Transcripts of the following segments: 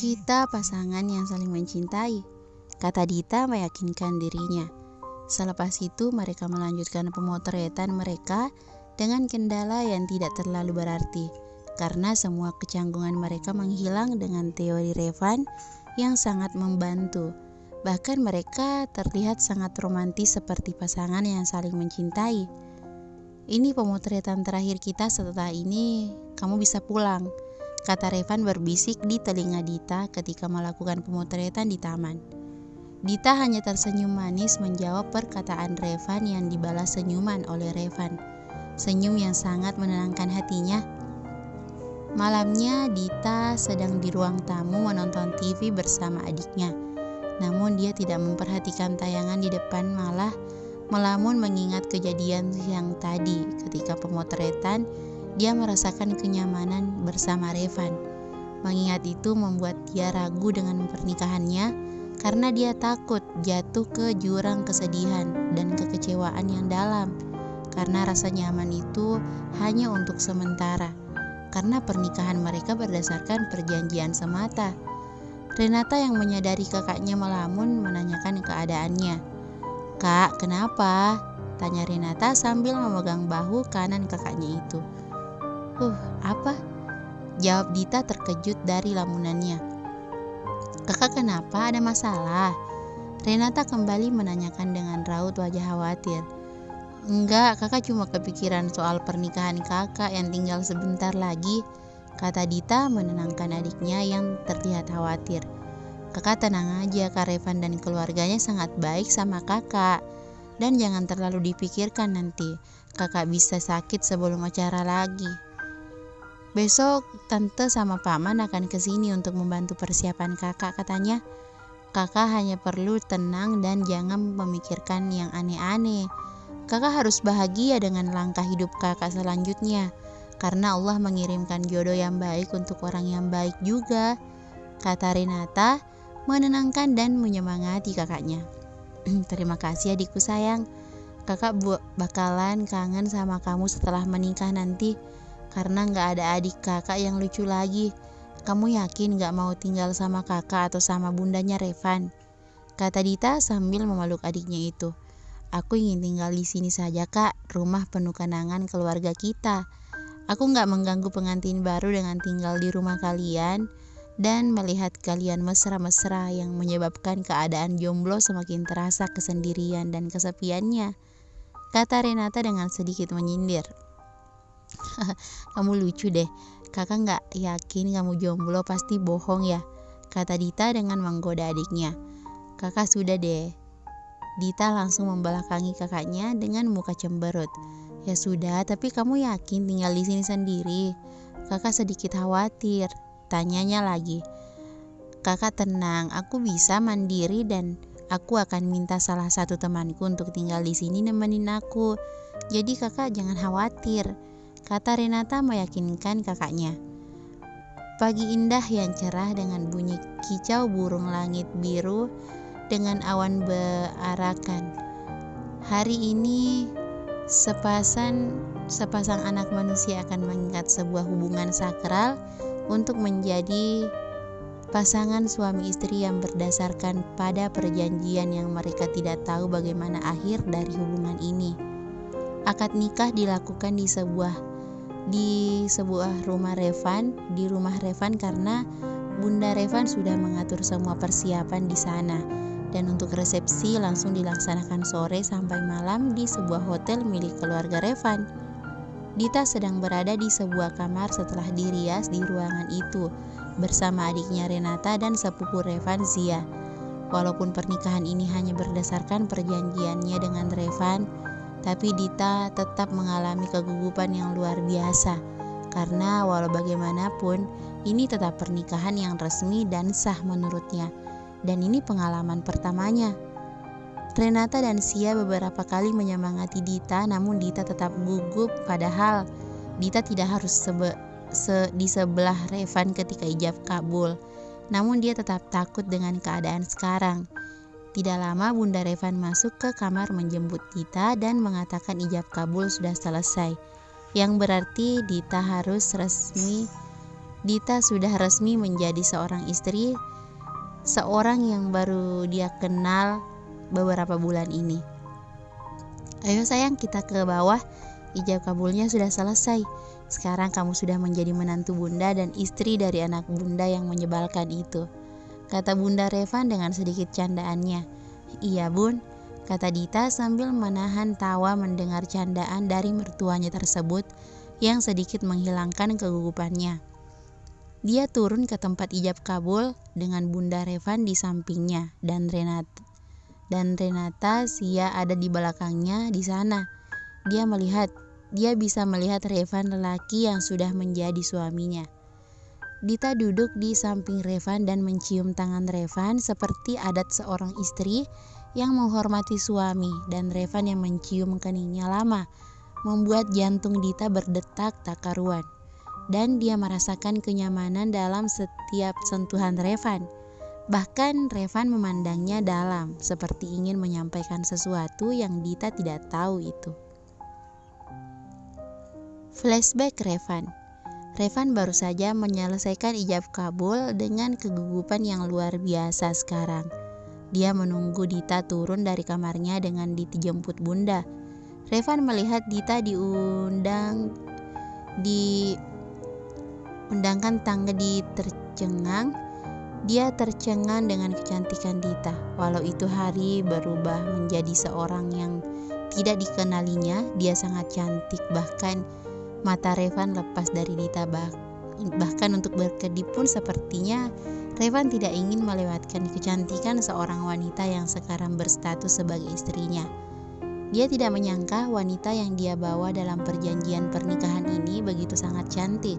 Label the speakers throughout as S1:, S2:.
S1: Kita pasangan yang saling mencintai, kata Dita meyakinkan dirinya. Selepas itu mereka melanjutkan pemotretan mereka dengan kendala yang tidak terlalu berarti karena semua kecanggungan mereka menghilang dengan teori Revan yang sangat membantu. Bahkan mereka terlihat sangat romantis seperti pasangan yang saling mencintai. Ini pemotretan terakhir kita setelah ini kamu bisa pulang, kata Revan berbisik di telinga Dita ketika melakukan pemotretan di taman. Dita hanya tersenyum manis menjawab perkataan Revan yang dibalas senyuman oleh Revan. Senyum yang sangat menenangkan hatinya. Malamnya Dita sedang di ruang tamu menonton TV bersama adiknya. Namun dia tidak memperhatikan tayangan di depan malah melamun mengingat kejadian yang tadi ketika pemotretan dia merasakan kenyamanan bersama Revan. Mengingat itu membuat dia ragu dengan pernikahannya karena dia takut jatuh ke jurang kesedihan dan kekecewaan yang dalam karena rasa nyaman itu hanya untuk sementara karena pernikahan mereka berdasarkan perjanjian semata. Renata yang menyadari kakaknya melamun menanyakan keadaannya. Kak, kenapa? Tanya Renata sambil memegang bahu kanan kakaknya itu. Uh, apa? Jawab Dita terkejut dari lamunannya. Kakak kenapa? Ada masalah? Renata kembali menanyakan dengan raut wajah khawatir. Enggak, kakak cuma kepikiran soal pernikahan kakak yang tinggal sebentar lagi, kata Dita menenangkan adiknya yang terlihat khawatir. Kakak tenang aja, Kak Revan dan keluarganya sangat baik sama kakak. Dan jangan terlalu dipikirkan nanti, kakak bisa sakit sebelum acara lagi. Besok tante sama paman akan ke sini untuk membantu persiapan kakak katanya. Kakak hanya perlu tenang dan jangan memikirkan yang aneh-aneh. Kakak harus bahagia dengan langkah hidup kakak selanjutnya. Karena Allah mengirimkan jodoh yang baik untuk orang yang baik juga. Kata Renata menenangkan dan menyemangati kakaknya. Terima kasih adikku sayang. Kakak bakalan kangen sama kamu setelah menikah nanti karena nggak ada adik kakak yang lucu lagi. Kamu yakin nggak mau tinggal sama kakak atau sama bundanya Revan? Kata Dita sambil memeluk adiknya itu. Aku ingin tinggal di sini saja kak, rumah penuh kenangan keluarga kita. Aku nggak mengganggu pengantin baru dengan tinggal di rumah kalian dan melihat kalian mesra-mesra yang menyebabkan keadaan jomblo semakin terasa kesendirian dan kesepiannya. Kata Renata dengan sedikit menyindir. kamu lucu deh. Kakak nggak yakin kamu jomblo pasti bohong ya. Kata Dita dengan menggoda adiknya. Kakak sudah deh. Dita langsung membelakangi kakaknya dengan muka cemberut. Ya sudah, tapi kamu yakin tinggal di sini sendiri? Kakak sedikit khawatir. Tanyanya lagi. Kakak tenang, aku bisa mandiri dan aku akan minta salah satu temanku untuk tinggal di sini nemenin aku. Jadi kakak jangan khawatir kata Renata meyakinkan kakaknya. Pagi indah yang cerah dengan bunyi kicau burung langit biru dengan awan berarakan. Hari ini sepasang sepasang anak manusia akan mengikat sebuah hubungan sakral untuk menjadi pasangan suami istri yang berdasarkan pada perjanjian yang mereka tidak tahu bagaimana akhir dari hubungan ini. Akad nikah dilakukan di sebuah di sebuah rumah Revan, di rumah Revan karena Bunda Revan sudah mengatur semua persiapan di sana. Dan untuk resepsi langsung dilaksanakan sore sampai malam di sebuah hotel milik keluarga Revan. Dita sedang berada di sebuah kamar setelah dirias di ruangan itu bersama adiknya Renata dan sepupu Revan Zia. Walaupun pernikahan ini hanya berdasarkan perjanjiannya dengan Revan, tapi Dita tetap mengalami kegugupan yang luar biasa karena walau bagaimanapun ini tetap pernikahan yang resmi dan sah menurutnya dan ini pengalaman pertamanya. Renata dan Sia beberapa kali menyemangati Dita namun Dita tetap gugup padahal Dita tidak harus sebe se di sebelah Revan ketika ijab kabul. Namun dia tetap takut dengan keadaan sekarang. Tidak lama Bunda Revan masuk ke kamar menjemput Dita dan mengatakan ijab kabul sudah selesai. Yang berarti Dita harus resmi Dita sudah resmi menjadi seorang istri, seorang yang baru dia kenal beberapa bulan ini. Ayo sayang kita ke bawah, ijab kabulnya sudah selesai. Sekarang kamu sudah menjadi menantu bunda dan istri dari anak bunda yang menyebalkan itu. Kata bunda Revan dengan sedikit candaannya. Iya bun, kata Dita sambil menahan tawa mendengar candaan dari mertuanya tersebut yang sedikit menghilangkan kegugupannya. Dia turun ke tempat ijab kabul dengan Bunda Revan di sampingnya dan Renata dan Renata Sia ada di belakangnya di sana. Dia melihat, dia bisa melihat Revan lelaki yang sudah menjadi suaminya. Dita duduk di samping Revan dan mencium tangan Revan seperti adat seorang istri yang menghormati suami dan Revan yang mencium keningnya lama membuat jantung Dita berdetak tak karuan dan dia merasakan kenyamanan dalam setiap sentuhan Revan. Bahkan Revan memandangnya dalam, seperti ingin menyampaikan sesuatu yang Dita tidak tahu itu. Flashback Revan Revan baru saja menyelesaikan ijab kabul dengan kegugupan yang luar biasa sekarang. Dia menunggu Dita turun dari kamarnya dengan dijemput bunda. Revan melihat Dita diundang di Undangkan tangga di tercengang, dia tercengang dengan kecantikan Dita. Walau itu hari berubah menjadi seorang yang tidak dikenalinya, dia sangat cantik. Bahkan mata Revan lepas dari Dita. Bahkan untuk berkedip pun sepertinya Revan tidak ingin melewatkan kecantikan seorang wanita yang sekarang berstatus sebagai istrinya. Dia tidak menyangka wanita yang dia bawa dalam perjanjian pernikahan ini begitu sangat cantik.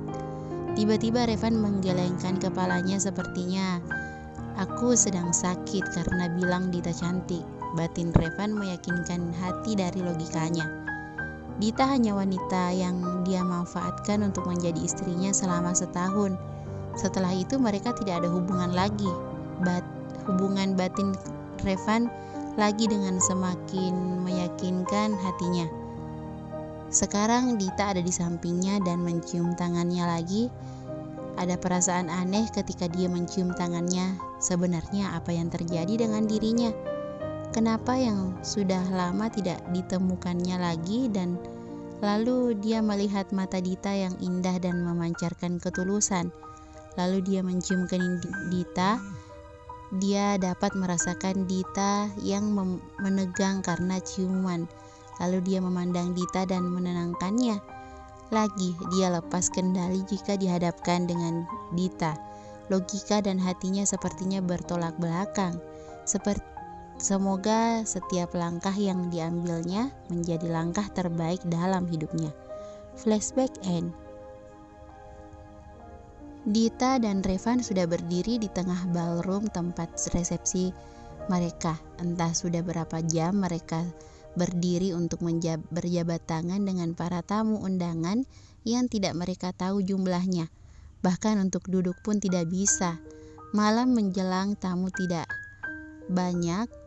S1: Tiba-tiba Revan menggelengkan kepalanya sepertinya aku sedang sakit karena bilang Dita cantik. Batin Revan meyakinkan hati dari logikanya. Dita hanya wanita yang dia manfaatkan untuk menjadi istrinya selama setahun. Setelah itu mereka tidak ada hubungan lagi. Bat, hubungan batin Revan lagi dengan semakin meyakinkan hatinya. Sekarang Dita ada di sampingnya dan mencium tangannya lagi. Ada perasaan aneh ketika dia mencium tangannya. Sebenarnya apa yang terjadi dengan dirinya? Kenapa yang sudah lama tidak ditemukannya lagi dan lalu dia melihat mata Dita yang indah dan memancarkan ketulusan. Lalu dia mencium kening Dita. Dia dapat merasakan Dita yang menegang karena ciuman Lalu dia memandang Dita dan menenangkannya. Lagi, dia lepas kendali jika dihadapkan dengan Dita. Logika dan hatinya sepertinya bertolak belakang. Seperti Semoga setiap langkah yang diambilnya menjadi langkah terbaik dalam hidupnya. Flashback end. Dita dan Revan sudah berdiri di tengah ballroom tempat resepsi mereka. Entah sudah berapa jam mereka berdiri untuk berjabat tangan dengan para tamu undangan yang tidak mereka tahu jumlahnya. Bahkan untuk duduk pun tidak bisa. Malam menjelang tamu tidak banyak.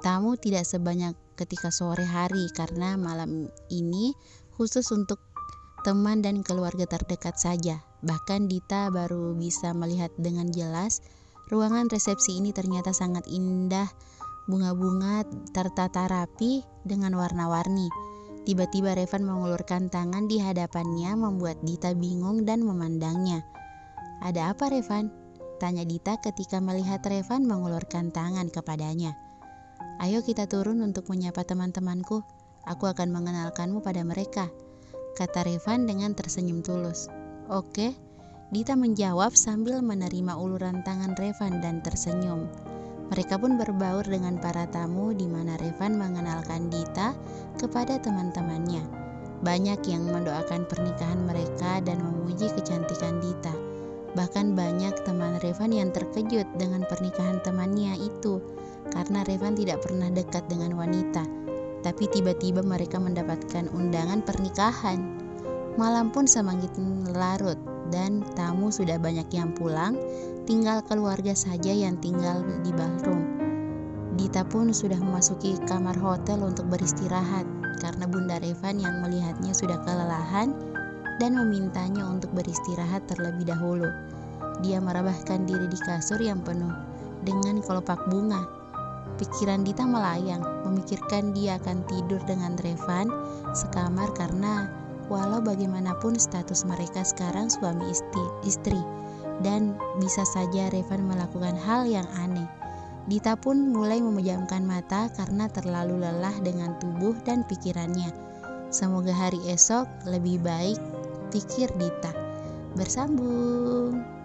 S1: Tamu tidak sebanyak ketika sore hari karena malam ini khusus untuk teman dan keluarga terdekat saja. Bahkan Dita baru bisa melihat dengan jelas ruangan resepsi ini ternyata sangat indah Bunga-bunga tertata rapi dengan warna-warni. Tiba-tiba Revan mengulurkan tangan di hadapannya membuat Dita bingung dan memandangnya. Ada apa Revan? Tanya Dita ketika melihat Revan mengulurkan tangan kepadanya. Ayo kita turun untuk menyapa teman-temanku. Aku akan mengenalkanmu pada mereka. Kata Revan dengan tersenyum tulus. Oke, Dita menjawab sambil menerima uluran tangan Revan dan tersenyum. Mereka pun berbaur dengan para tamu di mana Revan mengenalkan Dita kepada teman-temannya. Banyak yang mendoakan pernikahan mereka dan memuji kecantikan Dita. Bahkan banyak teman Revan yang terkejut dengan pernikahan temannya itu karena Revan tidak pernah dekat dengan wanita. Tapi tiba-tiba mereka mendapatkan undangan pernikahan. Malam pun semakin larut dan tamu sudah banyak yang pulang tinggal keluarga saja yang tinggal di ballroom. Dita pun sudah memasuki kamar hotel untuk beristirahat karena Bunda Revan yang melihatnya sudah kelelahan dan memintanya untuk beristirahat terlebih dahulu. Dia merabahkan diri di kasur yang penuh dengan kelopak bunga. Pikiran Dita melayang, memikirkan dia akan tidur dengan Revan sekamar karena walau bagaimanapun status mereka sekarang suami istri, istri dan bisa saja Revan melakukan hal yang aneh. Dita pun mulai memejamkan mata karena terlalu lelah dengan tubuh dan pikirannya. Semoga hari esok lebih baik, pikir Dita. Bersambung.